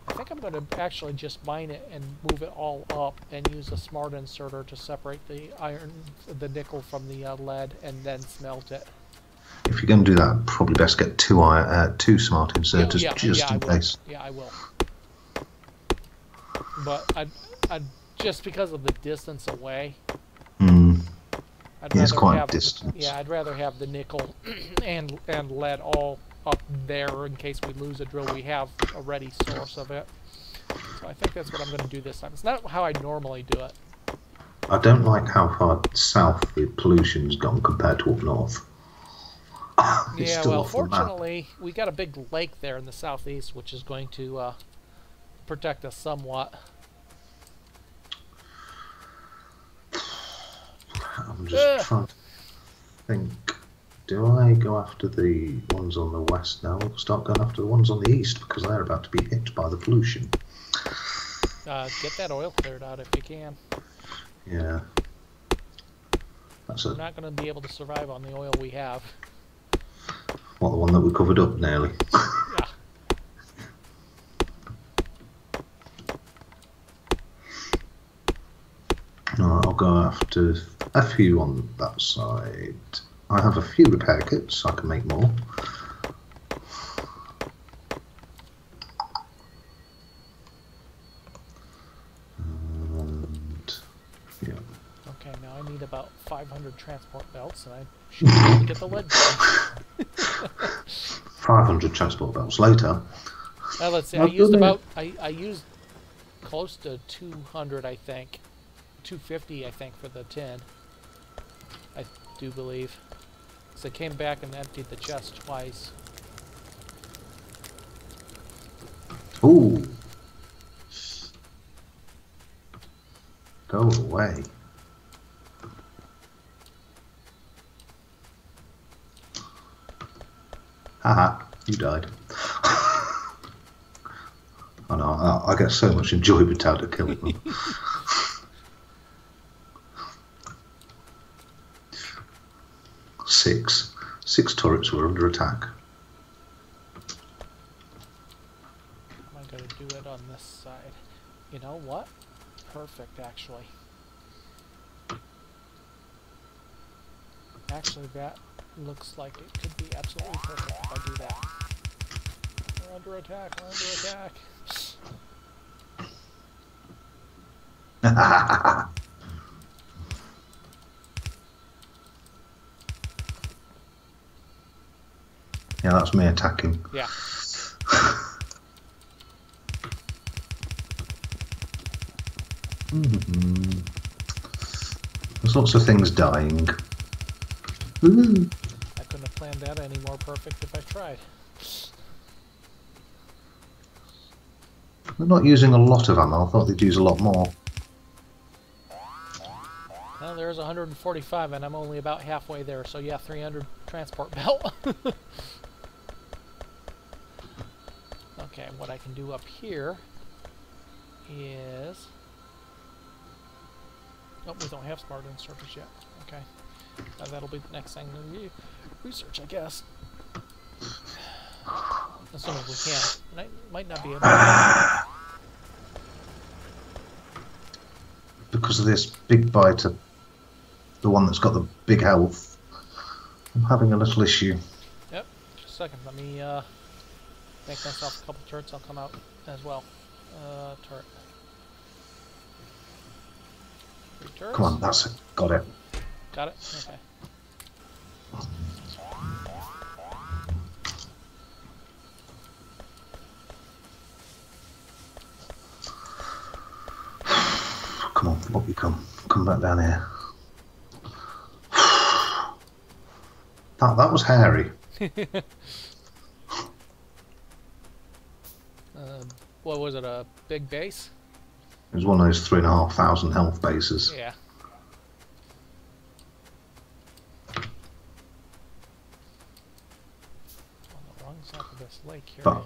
I think I'm going to actually just mine it and move it all up and use a smart inserter to separate the iron, the nickel from the uh, lead, and then smelt it. If you're going to do that, probably best get two uh, two smart inserters yeah, just yeah, in case. Yeah, I will. But I, I just because of the distance away. I'd It's quite have, distance. Yeah, I'd rather have the nickel and and lead all up there in case we lose a drill. We have a ready source of it. So I think that's what I'm going to do this time. It's not how I normally do it. I don't like how far south the pollution's gone compared to up north. Yeah, well, off the map. fortunately, we got a big lake there in the southeast, which is going to uh, protect us somewhat. I'm just Ugh. trying to think. Do I go after the ones on the west now, or start going after the ones on the east because they're about to be hit by the pollution? Uh, get that oil cleared out if you can. Yeah. That's We're a, not going to be able to survive on the oil we have. what the one that we covered up nearly. Yeah. No, I'll go after a few on that side. I have a few repair kits, so I can make more. And yeah, Okay, now I need about 500 transport belts, and I should be able to get the lead 500 transport belts later. Uh, let's see. I used too about I, I used close to 200, I think, 250, I think, for the tin. I do believe. So I came back and emptied the chest twice. Ooh. Go away. Haha, you died. I know, I, I get so much enjoyment out of killing them. Six. Six turrets were under attack. Am I going to do it on this side? You know what? Perfect, actually. Actually, that looks like it could be absolutely perfect if I do that. We're under attack, we're under attack. yeah, that's me attacking. Yeah. Mhm. There's lots of things dying. Ooh. I couldn't have planned that any more perfect if I tried. They're not using a lot of ammo. I thought they'd use a lot more. Well, there's 145, and I'm only about halfway there, so yeah, 300 transport belt. okay, what I can do up here is... Oh, we don't have smart inserters yet. Okay. Uh, that'll be the next thing to re- research, I guess. Assuming we can. I might not be able to. Because of this big biter, the one that's got the big health, I'm having a little issue. Yep, just a second. Let me uh, make myself a couple turrets. I'll come out as well. Uh, turret. Three turrets. Come on, that's it. Got it. Got it? Okay. Come on, up you come. Come back down here. That, that was hairy. Um, what was it? A big base? It was one of those three and a half thousand health bases. Yeah. On the wrong side of this lake here. But-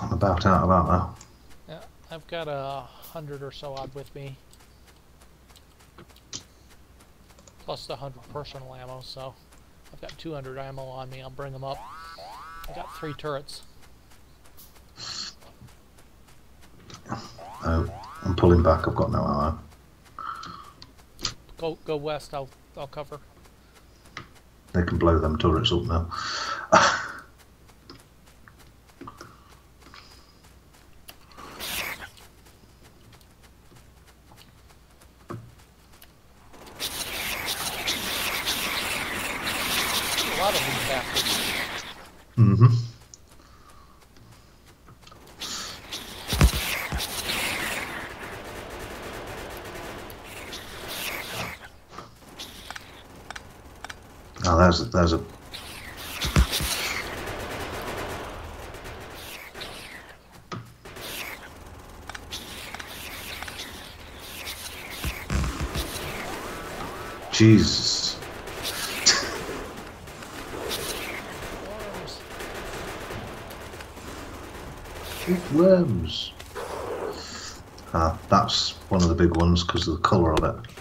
I'm about out of ammo. Yeah, I've got a hundred or so odd with me. Plus the hundred personal ammo, so I've got 200 ammo on me. I'll bring them up. I got three turrets. Oh, I'm pulling back. I've got no ammo. Go go west. I'll I'll cover. They can blow them turrets up now. A lot of these bastards. Mm-hmm. Oh, there's a, there's a. Jesus. Big worms. Ah, that's one of the big ones because of the colour of it.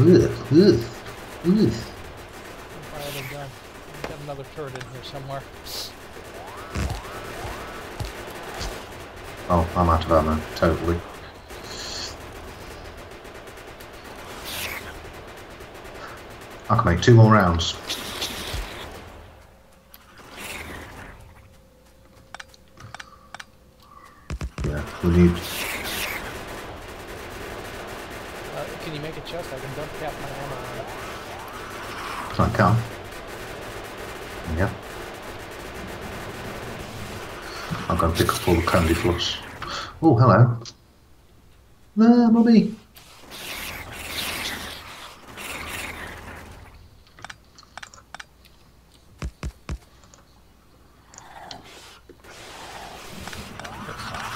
Ugh, ugh, ugh. Got another turret in here somewhere. Oh, I'm out of ammo, totally. I can make two more rounds. Yeah, we need. Uh, can you make a chest? I can dump cap my ammo on it. I can. Yeah. I'm going to pick up all the candy floss. Oh, hello. Uh, no, mummy.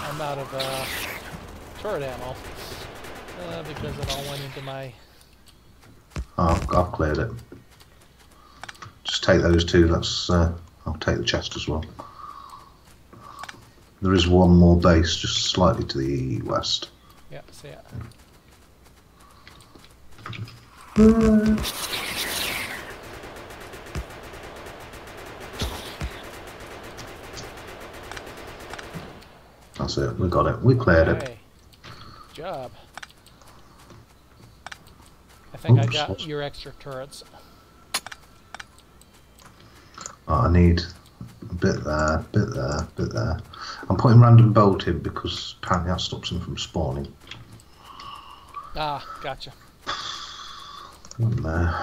I'm out of uh, turret ammo uh, because it all went into my. Oh, I've, I've cleared it. Just take those two. That's. Uh, I'll take the chest as well. There is one more base just slightly to the west. Yeah, see it. That's it. We got it. We cleared it. Hey, good job. I think I got your extra turrets. Oh, I need a bit there, a bit there, a bit there. I'm putting random bolt in because apparently that stops them from spawning. Ah, gotcha. One there.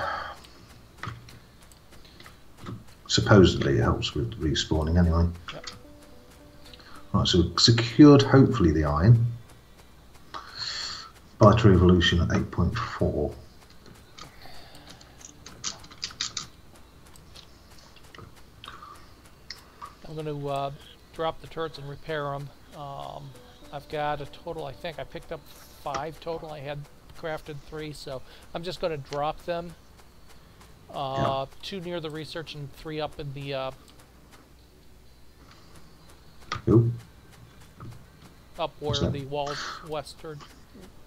Supposedly it helps with respawning anyway. Yep. Right, so we've secured hopefully the iron. Biter evolution at 8.4. going to uh, drop the turrets and repair them. Um, I've got a total, I think I picked up five total. I had crafted three, so I'm just going to drop them. Uh, Two near the research and three up in the uh, up where the walled western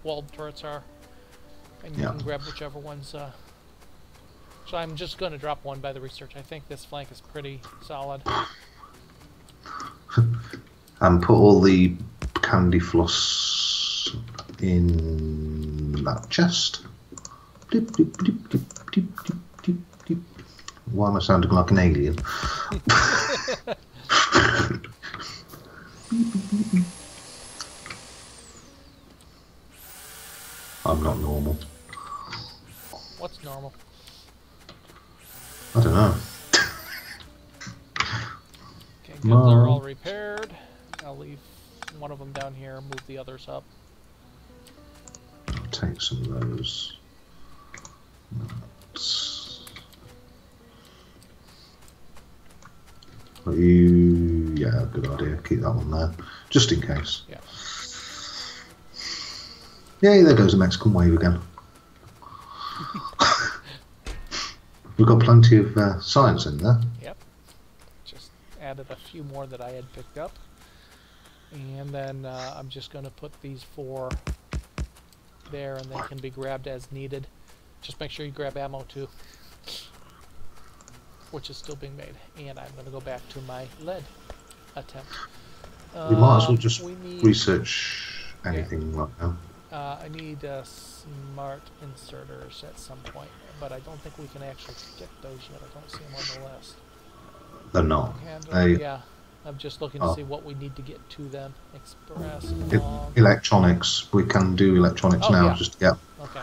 walled turrets are, and you Yeah. can grab whichever ones. Uh, so I'm just going to drop one by the research. I think this flank is pretty solid. And put all the candy floss in that chest. Blip, blip, blip. Why am I sounding like an alien? I'm not normal. What's normal? I don't know. Are all repaired. I'll leave one of them down here, move the others up. I'll take some of those. That's- But you, yeah, good idea. Keep that one there, just in case. Yeah. Yay! There goes the Mexican wave again. We've got plenty of uh, science in there. Yep. Added a few more that I had picked up. And then uh, I'm just going to put these four there and they can be grabbed as needed. Just make sure you grab ammo too, which is still being made. And I'm going to go back to my lead attempt. We might as well Um, just we need, research anything right now. Uh, I need uh, smart inserters at some point, but I don't think we can actually get those yet. I don't see them on the list. They're not. Handle, They- yeah, I'm just looking to Oh. see what we need to get to them. Express. Log. electronics. We can do electronics Oh, now. yeah. Just yeah. Okay.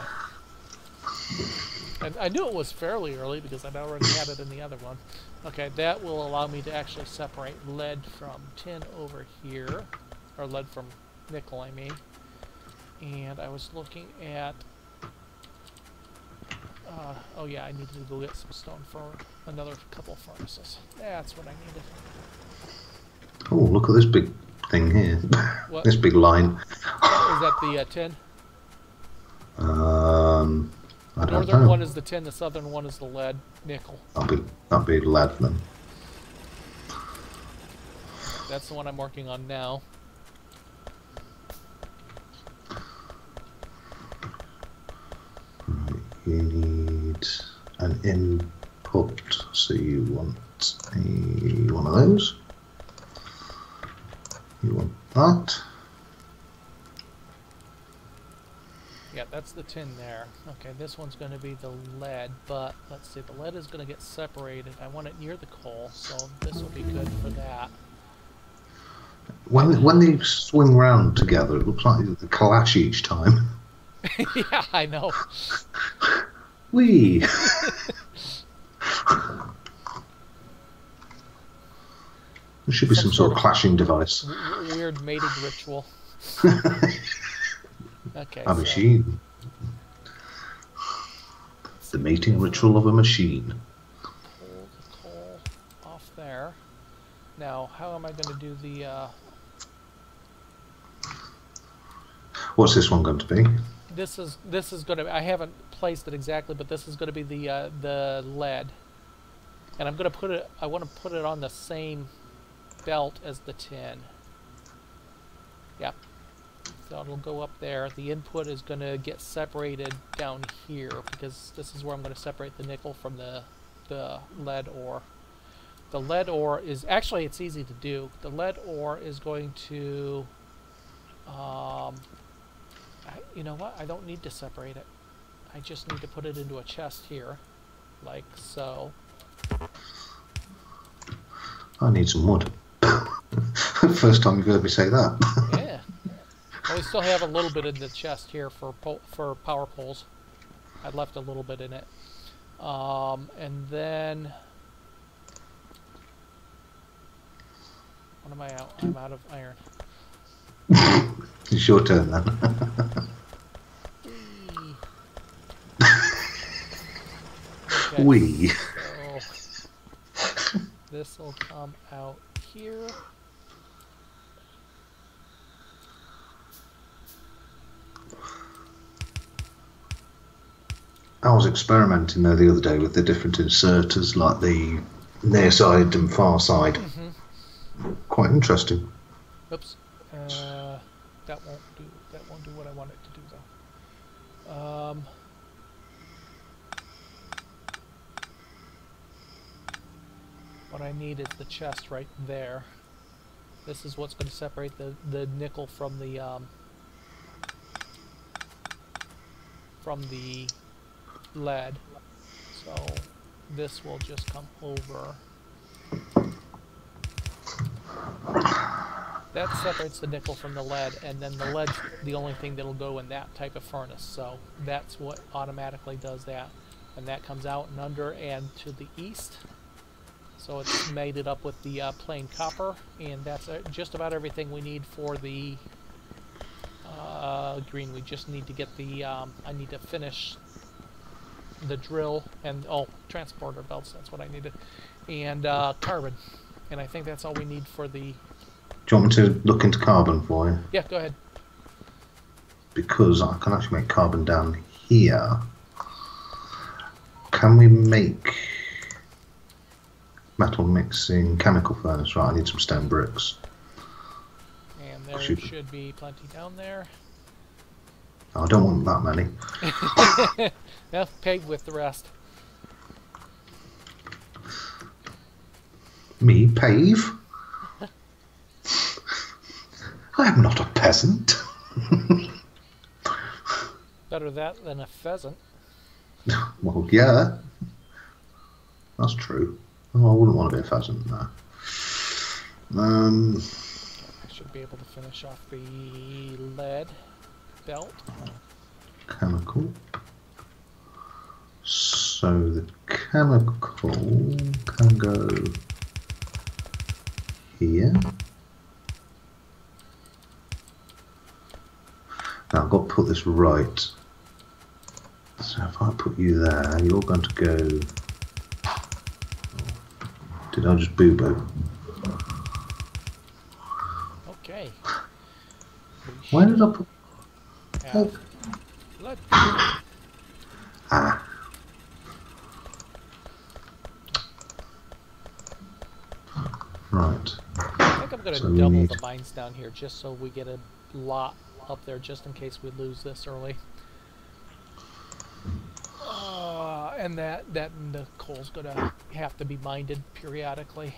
And I knew it was fairly early because I'd already had it in the other one. Okay, that will allow me to actually separate lead from tin over here, or lead from nickel, I mean. And I was looking at. Uh, oh yeah, I needed to go get some stone for another couple of furnaces. That's what I needed. Oh, look at this big thing here. This big line. Is that the uh, tin? Um, I don't Northern know. one is the tin, the southern one is the lead, nickel. That'll be that'll be lead then. That's the one I'm working on now. Need an input, so you want a one of those. You want that. Yeah, that's the tin there. Okay, this one's going to be the lead, but let's see, the lead is going to get separated. I want it near the coal, so this will be good for that. When when they swing round together, it looks like they clash each time. yeah, I know. Wee. there should be Some some, sort of of- clashing device. Weird mating ritual. Okay, A so machine. The mating ritual of a machine. pull the coal off there. Now, how am I going to do the? Uh, What's this one going to be? This is this is going to. I haven't placed it exactly, but this is going to be the uh, the lead, and I'm going to put it. I want to put it on the same belt as the tin. Yep. So it'll go up there. The input is going to get separated down here because this is where I'm going to separate the nickel from the the lead ore. The lead ore is actually it's easy to do. The lead ore is going to um, I, you know what? I don't need to separate it. I just need to put it into a chest here, like so. I need some wood. First time you've heard me say that. Yeah. well, we still have a little bit in the chest here for for power poles. I left a little bit in it. Um, and then what am I out? I'm out of iron. it's your turn then. Whee! Okay, Wee. So this will come out here. I was experimenting there the other day with the different inserters, like the near side and far side. Mm-hmm. Quite interesting. Oops. Uh, that won't do. That won't do what I want it to do, though. Um. What I need is the chest right there. This is what's going to separate the the nickel from the um, from the lead. So this will just come over. That separates the nickel from the lead, and then the lead's the only thing that'll go in that type of furnace. So that's what automatically does that. And that comes out and under and to the east. So it's made it up with the uh, plain copper, and that's uh, just about everything we need for the uh, green. We just need to get the, um, I need to finish the drill and, oh, transporter belts, that's what I needed, and uh, carbon. And I think that's all we need for the, Do you want me to look into carbon for you? yeah, go ahead. Because I can actually make carbon down here. Can we make metal mixing chemical furnace? Right, I need some stone bricks. And there shoot. should be plenty down there. I don't want that many. Yeah, paved with the rest. Me pave? I am not a peasant. Better that than a pheasant. well, yeah. That's true. Oh, I wouldn't want to be a pheasant, no. Um, I should be able to finish off the lead belt. chemical. So the chemical can go here. Now I've got to put this right. So if I put you there, you're going to go. Did I just boo boo? Okay. Where did I put? Have lead. Ah, right. I think I'm going to So double the mines down here just so we get a lot up there just in case we lose this early. Uh, and that that the coal's going to have to be minded periodically.